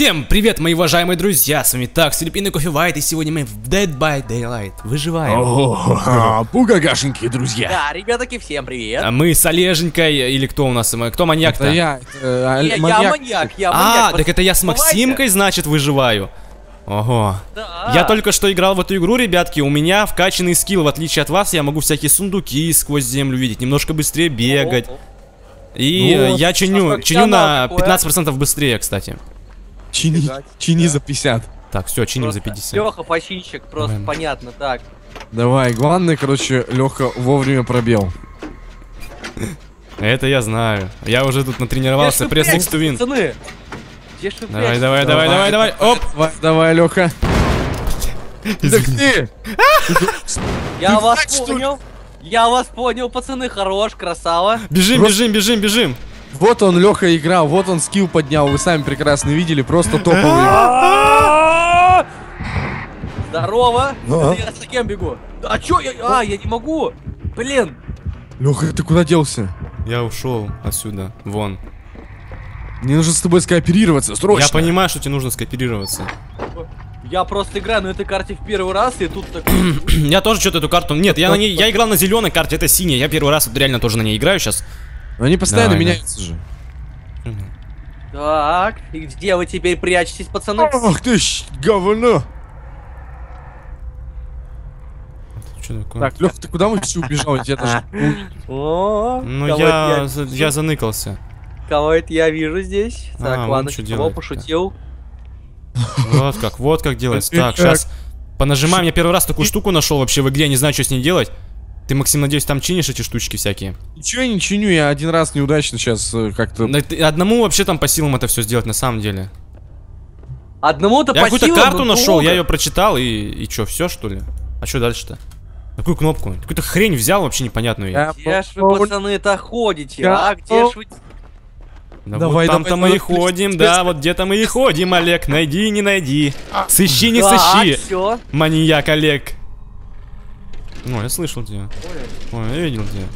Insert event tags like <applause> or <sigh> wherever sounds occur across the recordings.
Всем привет, мои уважаемые друзья, с вами так, Филиппины Кофе Вайт, и сегодня мы в Dead by Daylight выживаем. О, пугагашеньки, друзья. Да, ребятки, всем привет. А мы с Олеженькой, или кто у нас, кто маньяк-то? Это я, э, Я, маньяк. маньяк, я А, маньяк. так это я с. Максимкой, значит, выживаю. Ого. Да. Я только что играл в эту игру, ребятки, у меня вкачанный скилл, в отличие от вас, я могу всякие сундуки сквозь землю видеть, немножко быстрее бегать. О, И Ну, э, я чиню, чиню на профессионал 15% быстрее, кстати. Чини, чини да. за 50. Так, все, чиним за просто 50. Леха починщик, просто Блин. понятно, так. Давай, главное, короче, Леха вовремя пробел. Это я знаю. Я уже тут натренировался, пресс next to win. Пацаны, Давай, давай, давай, давай, давай. Оп! Давай, давай, Леха. Так ты! Я вас понял. Я вас понял, пацаны, хорош, красава. Бежим, бежим, бежим, бежим. Вот он, Леха, играл, вот он скилл поднял, вы сами прекрасно видели, просто топовый. <laughs> А! Здорово. Ага. Это Я с кем бегу? А чё? А, я не могу. Блин. Леха, ты куда делся? Я ушел отсюда, вон. Мне нужно с тобой скооперироваться, срочно. Я понимаю, что тебе нужно скооперироваться. Я просто играю на этой карте в первый раз, и тут так... <clears throat> Я тоже что-то эту карту. Нет, я на ней. Я играл на зеленой карте, это синяя. Я первый раз вот реально тоже на ней играю сейчас. Но Они постоянно Давай, меняются же. Так, и где вы теперь прячетесь, пацаны? Ах ты ж, говно! Что такое? Так, Леха, ты куда вообще убежал? Я даже... <laughs> Ну я, заныкался. Кого это я вижу здесь? А, Так, ладно, что чего, делает-то. пошутил. Вот как, вот как делается. Так, сейчас понажимаем. Я первый раз такую штуку нашел вообще в игре, не знаю, что с ней делать. Ты, Максим, надеюсь, там чинишь эти штучки всякие. Ничего я не чиню, я один раз неудачно сейчас как-то... Да ты- Одному вообще там по силам это все сделать на самом деле. Одному-то Я какую-то карту но нашел, долго. я ее прочитал и, и что, все что ли? А что дальше-то? Какую кнопку? Какую-то хрень взял вообще непонятную. я. Где ж вы, пацаны-то ходите, а? Где ж вы... Да Давай, вот там-то мы и ходим, да, вот где-то мы и ходим, Олег, найди, не найди. Сыщи, не Так, сыщи, всё. маньяк Олег. Ну, я слышал тебя. Ой, я видел тебя.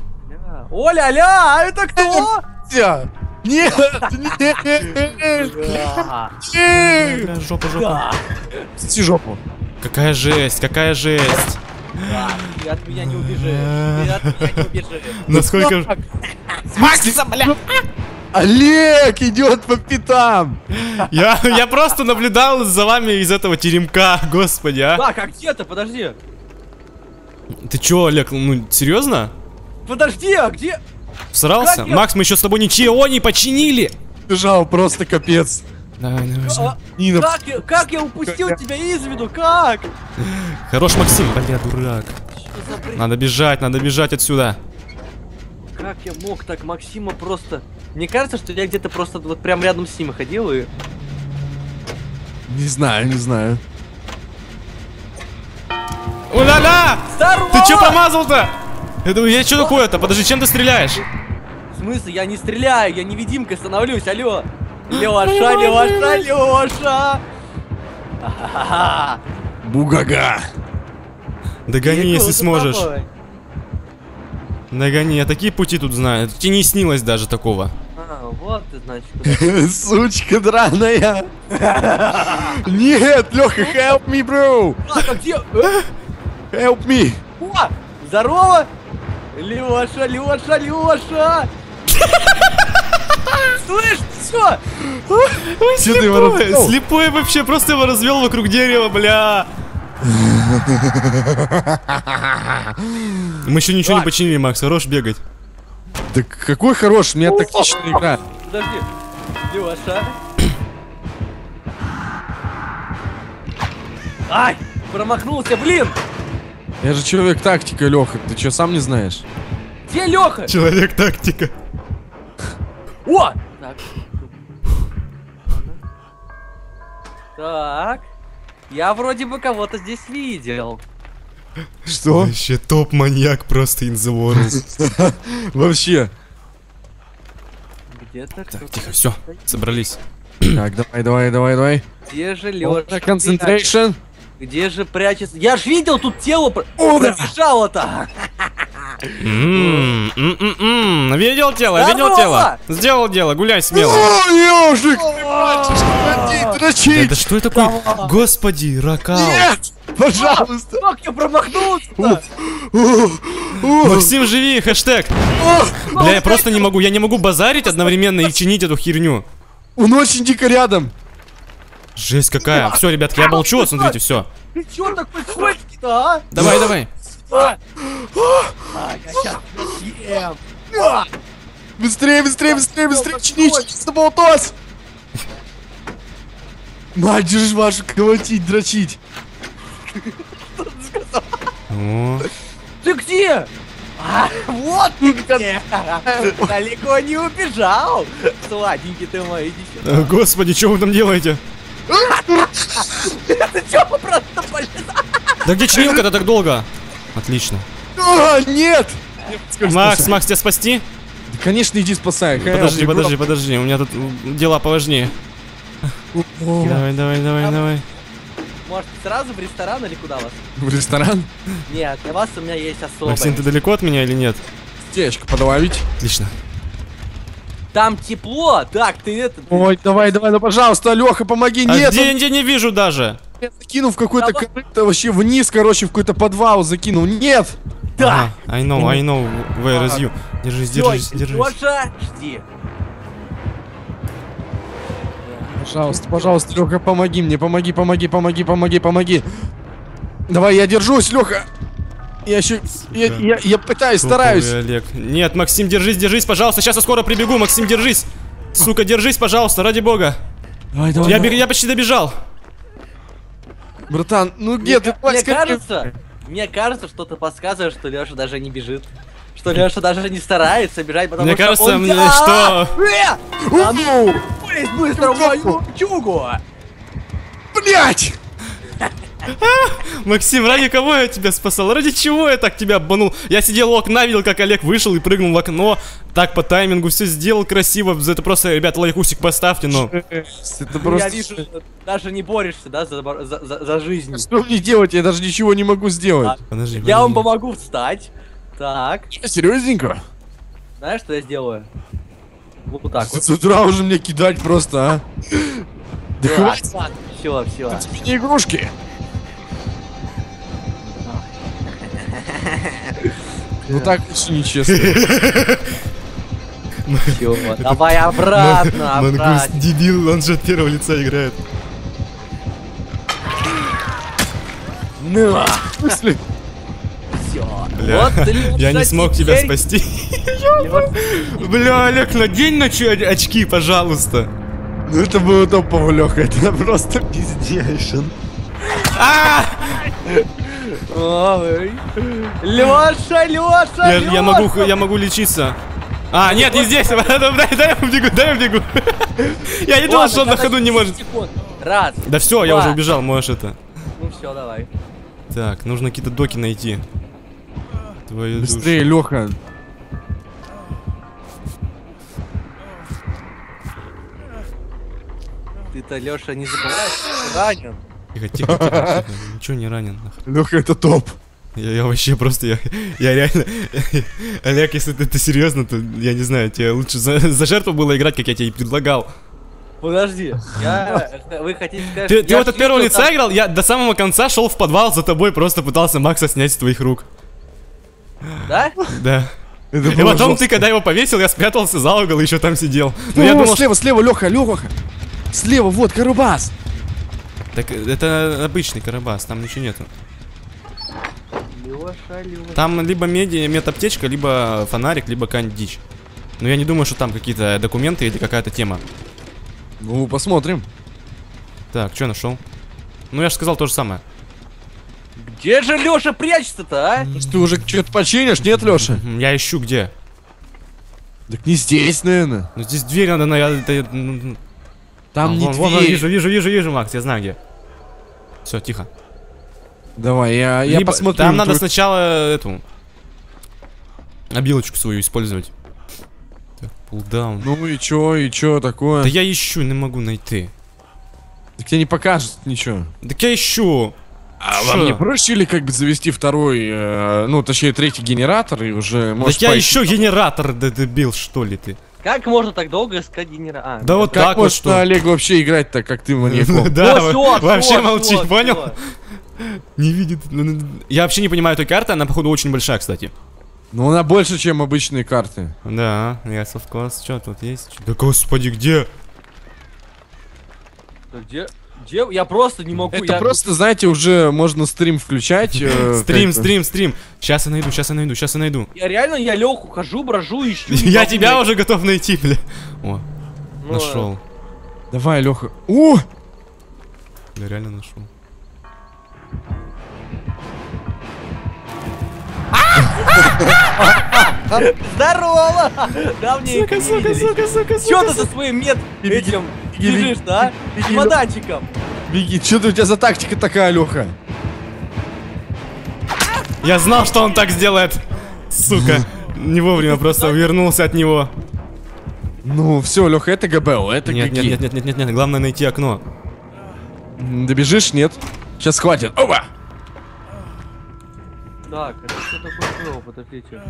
Оля. Оля, аля, а это кто? Нет! Нет! Жопа, жопа. Да. Сти жопу. Какая жесть, какая жесть. Ты от меня не убежишь. Ты от меня не убежишь. Насколько... ж- Макса, бля! Олег идет по пятам! Я, я просто наблюдал за вами из этого теремка, господи, а. Так, а где ты? Подожди. Ты чё, Олег, ну, серьезно? Подожди, а где? Всрался? Как я- Макс, мы еще с тобой ничего не починили. Бежал просто капец. Давай, давай. А, Нина, Как я, как я упустил тебя из виду? Как? Хорош, Максим. Бля, дурак. Надо бежать, надо бежать отсюда. Как я мог так Максима просто... Мне кажется, что я где-то просто вот прям рядом с ним ходил и... не знаю, не знаю. Здорово! Ты чё промазал-то? Это я что такое-то? Подожди, чем ты стреляешь? В смысле? Я не стреляю, я невидимкой становлюсь, алло! Леша, Леша, Леша! Бугага. Догони, если сможешь. Догони, я такие пути тут знаю. Тебе не снилось даже такого. А, вот ты, значит. <laughs> Сучка драная. <laughs> Нет, Леха, help me, bro. <laughs> Help me. О, здорово! Леша, Леша, Леша! Слышь? Ой, Чё ты его слепой, развел? слепой вообще, просто его развел вокруг дерева, бля. Мы еще ничего не починили, Макс, хорош бегать. Да какой хороший, у меня тактичная игра. Подожди. Леша. Ай, промахнулся, блин! Я же человек тактика, Леха. Ты что, сам не знаешь? Где Леха? Человек тактика. О! Так. Так. Я вроде бы кого-то здесь видел. Что? Вообще топ-маньяк просто in the world. <laughs> Вообще. Где-то Так, тихо, все, собрались. Так, <clears throat> давай, давай, давай, давай. Где же Леша? Концентрейшн. Где же прячется? Я ж видел тут тело про- О, пробежало-то. Видел тело, видел Здорово! тело. Сделал дело, гуляй смело. О, ежик! Это что это такое? Господи, ракал. Нет! Пожалуйста! Как я промахнулся? Максим, живи, хэштег. Бля, я просто не могу, я не могу базарить одновременно и чинить эту херню. Он очень дико рядом! Жесть какая. Все, ребятки, я молчу, смотрите, все. Ты чё такой скользкий-то, а? Давай, давай. А, я щас съем. Быстрее, быстрее, быстрее, быстрее! Чини, чини, заболтос! Мать же ж вашу колотить, дрочить! Ты где? А, вот ты где! Далеко не убежал! Сладенький ты мой, иди сюда. Господи, что вы там делаете? Ты чё просто полез? Да где чинилка-то так долго? Отлично. А, нет! Макс, Макс, тебя спасти? Да, конечно, иди спасай. Подожди, подожди, подожди, у меня тут дела поважнее. О, Давай, давай, давай, давай. Может, сразу в ресторан или куда вас? В ресторан? Нет, для вас у меня есть особое. Максим, ты далеко от меня или нет? Течка подавить. Отлично. Там тепло, так, ты это... Ой, давай, давай, ну пожалуйста, Леха, помоги. А Нет, где, он где не вижу даже? меня закинул в какой-то Давай. корыто, вообще вниз, короче, в какой-то подвал закинул. Нет! Да! Ага, I know, I know where is you. Держись, держись, Всё, держись. Лёша, жди. Пожалуйста, пожалуйста, Леха, помоги мне, помоги, помоги, помоги, помоги, помоги. Давай, я держусь, Леха. Я еще, я, я, я пытаюсь, стараюсь. Туповый Олег. Нет, Максим, держись, держись, пожалуйста. Сейчас я скоро прибегу, Максим, держись. Сука, держись, пожалуйста, ради бога. Давай, давай, Я, давай. бег- я почти добежал. Братан, ну где ты? мне кажется, мне кажется, что ты подсказываешь, что Лёша даже не бежит. Что Лёша даже не старается бежать, потому Мне что кажется, он... мне А, что- э! А ну, быстро в мою чугу! Блять! <laughs> Максим, ради кого я тебя спасал? Ради чего я так тебя обманул? Я сидел у окна, видел, как Олег вышел и прыгнул в окно. Так по таймингу все сделал красиво. За Это просто, ребят, лайкусик поставьте, но... Это Я просто... вижу, что даже не борешься, да, за, за, за- за жизнь. Что мне делать? Я даже ничего не могу сделать. Подожди, Я вам подожди. помогу встать. Так, серьезненько? знаешь, что я сделаю? Вот так вот. С утра уже мне кидать просто, а? Да хватит Все, все. мне игрушки. Ну так лучше нечестно. <laughs> Все, давай обратно, обратно. дебил, он же от первого лица играет. Ну, все. Бля, Вот, я не смог тебя спасти. <laughs> Бля, Олег, надень на очки, пожалуйста. Ну это было топово, Леха, это <laughs> просто пиздейшн. А! Ой. Лёша, Лёша, Я, я могу, я могу лечиться. А, нет, не здесь. <laughs> Дай, я побегу, дай я побегу. <laughs> Я не думал, что он на ходу не может. Раз. Да все, я уже убежал, можешь это. Ну все, давай. Так, нужно какие-то доки найти. Твою душу. Быстрее, Леха. Ты-то, Лёша, не ты ранен. Тихо, тихо, тихо, тихо. Ничего не ранен. Леха, это топ. Я, я вообще просто, я, я реально... <laughs> Олег, если ты, ты серьезно, то я не знаю, тебе лучше за, за жертву было играть, как я тебе и предлагал. Подожди, я... <laughs> Вы хотите сказать... Ты, ты вот от первого лица там- играл? Я до самого конца шел в подвал за тобой, просто пытался Макса снять с твоих рук. Да? Да. <laughs> Это И потом жестко. ты, когда его повесил, я спрятался за угол и еще там сидел. Но О, я думал, что... слева, слева, Леха, Леха. Слева, вот, Карабас. Так это обычный карабас, там ничего нету. Лёша, Лёша. Там либо меди, медаптечка, либо фонарик, либо какая-нибудь дичь. Но я не думаю, что там какие-то документы или какая-то тема. Ну, посмотрим. Так, что нашел? Ну, я же сказал то же самое. Где же Лёша прячется-то, а? Ты уже что-то починишь, нет, Леша? Я ищу где. Так не здесь, наверное. Ну, здесь дверь надо, наверное... ну, Там а, не вон, вон, вон, дверь. вижу, вижу, вижу, вижу, Макс, я знаю где. Все, тихо. Давай, я, я Либо- посмотрю. Там надо твой- сначала эту... Обилочку свою использовать. Так, пулдаун. Ну и чё, и чё такое? Да я ищу, не могу найти. Так тебе не покажет ничего. Так я ищу. А Шо? вам не проще ли как бы завести второй, э, ну точнее третий генератор и уже Так может я ищу генератор, да дебил, что ли ты? Как можно так долго искать генера... А, Да вот Как так вот что. Олег вообще играть так, как ты маньяком? <laughs> Да, всё, вообще молчи, понял? Не видит. Ну, ну, Я вообще не понимаю этой карты, она походу очень большая, кстати. Ну она больше, чем обычные карты. Да, of course. Что тут есть? Да господи, где? Да Где? Где? Я просто не могу. Это я- просто, знаете, уже можно стрим включать. э, <laughs> Стрим, стрим, стрим. Сейчас я найду, сейчас я найду, сейчас я найду. Я реально, я Леху хожу, брожу, ищу. Я тебя уже готов найти, бля. О, Ну, нашел. Давай, Леха. О! Да, реально нашел. Здорово! Давненько не виделись. сука, Чё ты со своим мед этим беги, бежишь, да? беги, Чемоданчиком. Беги, что ты у тебя за тактика такая, Леха? Я знал, что он так сделает. Сука. Не вовремя просто увернулся от него. Ну, все, Леха, это ГБО, это Нет, нет, нет, нет, нет, нет, нет. Главное найти окно. Добежишь? Нет. Сейчас хватит. Оба! Так, это что такое было? Подождите.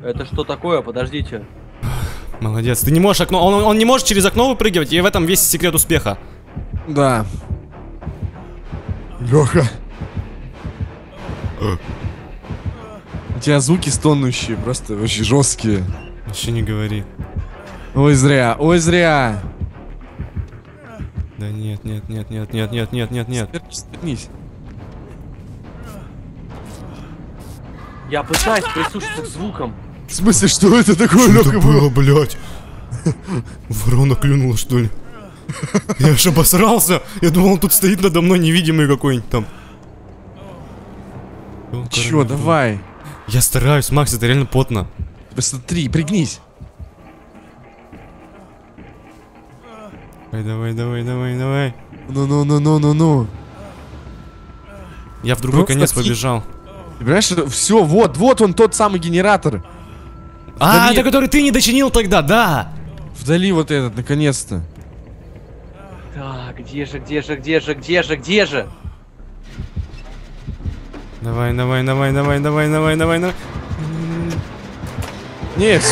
Это что такое? Подождите. Молодец. Ты не можешь окно. Он, он не может через окно выпрыгивать, и в этом весь секрет успеха. Да. Леха. У тебя звуки стонущие, просто очень жесткие. Вообще не говори. Ой, зря, ой, зря. Да нет, нет, нет, нет, нет, нет, нет, нет, нет. Вернись, Я пытаюсь прислушаться к звукам. В смысле, что это такое, Леха, было? блядь? Ворона клюнула, что ли? Я аж обосрался. Я думал, он тут стоит надо мной невидимый какой-нибудь там. Чё, давай. Я стараюсь, Макс, это реально потно. Посмотри, пригнись. Давай, давай, давай, давай, давай. Ну-ну-ну-ну-ну-ну. Я в другой Просто конец ти- побежал. Ты понимаешь, все, вот, вот он тот самый генератор. А, нет. это который ты не дочинил тогда, да. Вдали вот этот, наконец-то. Так, где же, где же, где же, где же, где же? Давай, давай, давай, давай, давай, давай, давай, давай. Нет,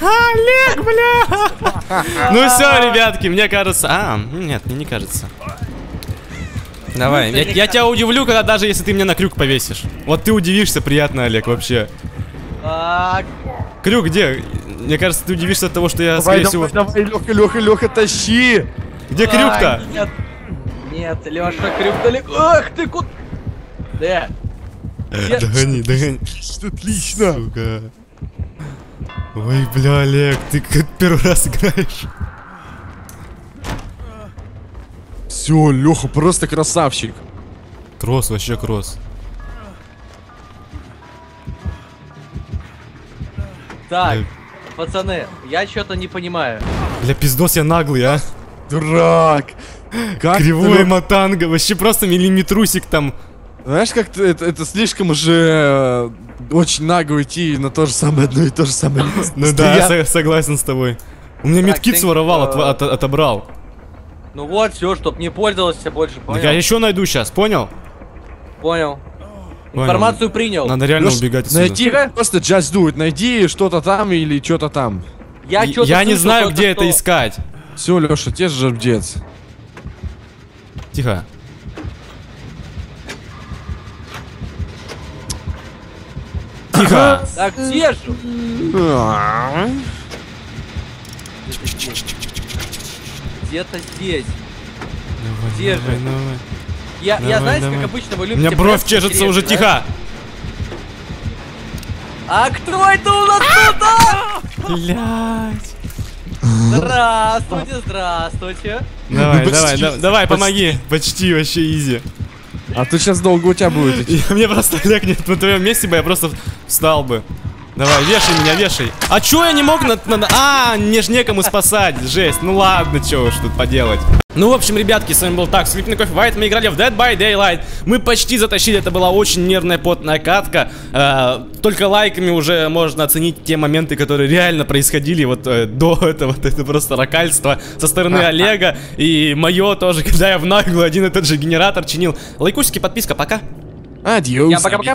Олег, бля! Ну все, ребятки, мне кажется... А, нет, мне не кажется. Давай, я, я тебя удивлю, когда даже если ты меня на крюк повесишь. Вот ты удивишься, приятно, Олег, вообще. Так, Крюк где? Мне кажется, ты удивишься от того, что я, давай, скорее всего... давай, давай, Леха, Леха, Леха, тащи. Где крюк-то? Нет, нет, Леша, крюк далеко. Ах ты куда? Да. Я- Догони, догони. Отлично. Сука. Ой, бля, Олег, ты как первый раз играешь. Все, Леха, просто красавчик. Кросс, вообще кросс. Так, Э. пацаны, я что-то не понимаю. Бля, пиздос я наглый, а. Дурак. Как ты, Кривой Лёха, матанга, вообще просто миллиметрусик там. Знаешь, как ты, это, это слишком уже э, очень нагло идти на то же самое одно и то же самое. Ну да, я согласен с тобой. У меня медкит ты, своровал, отобрал. Ну вот, все, чтоб не пользовался больше, Так понял? я еще найду сейчас, понял? Понял. Понял. Информацию принял. Надо реально Лёш, убегать отсюда. Найди просто just do it. Найди что-то там или что-то там. Я, Я, я не знаю, где это искать. Все, Леша, те же жердец. Тихо. Тихо. Так же? Где-то здесь. Давай, Где давай, же? давай. Я, Давай, я знаете, давай. как обычно вы У любите... меня бровь чешется уже, да? тихо. А кто это у нас тут? а? Блять. Здравствуйте, здравствуйте. Давай, давай, давай, помоги. Почти вообще изи. А то сейчас долго у тебя будет идти. Я- <laughs> Мне просто Олег нет на твоем месте бы, я просто встал бы. Давай, вешай меня, вешай. А чё я не мог на... на- на- А, мне ж некому спасать, жесть. Ну ладно, чё уж тут поделать. Ну, в общем, ребятки, с вами был Так, Слипный Кофе Вайт. Мы играли в Dead by Daylight. Мы почти затащили, это была очень нервная потная катка. Э, только лайками уже можно оценить те моменты, которые реально происходили вот э, до <laughs> этого. Вот это просто ракальство со стороны <laughs> Олега. И мое тоже, <laughs> когда я в наглую один и тот же генератор чинил. Лайкусики, подписка, пока. Адьос. Я пока-пока.